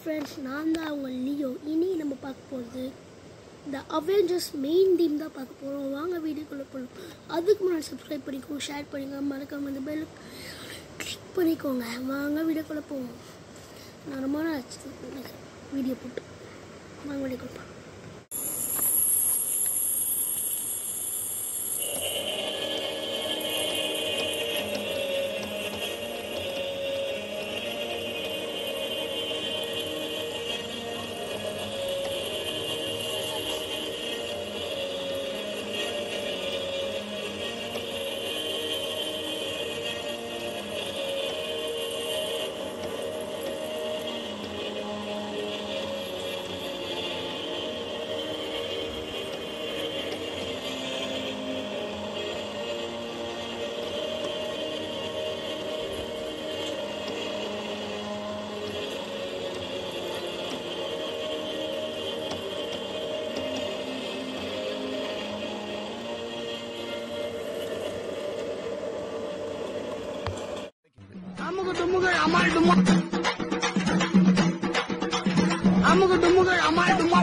Friends நான் தான் அவங்க லியோ இனி நம்ம பார்க்க போகிறது இந்த அவெஞ்சர்ஸ் மெயின் டீம் தான் பார்க்க போகிறோம் வாங்க வீடியோக்குள்ளே போகலாம் அதுக்கு முன்னாடி சப்ஸ்கிரைப் பண்ணிக்கோங்க ஷேர் பண்ணிக்கோங்க. மறக்காம இந்த பெல் கிளிக் பண்ணிக்கோங்க. வாங்க வீடியோக்குள்ளே போவோம். நான் ரொம்ப நாள் ஆச்சு வீடியோ போட்டு வாங்க வீடியோக்குள்ளே போகலாம் আমগো ডুমুগা আমার ডুমা আমগো ডুমুগা আমার ডুমা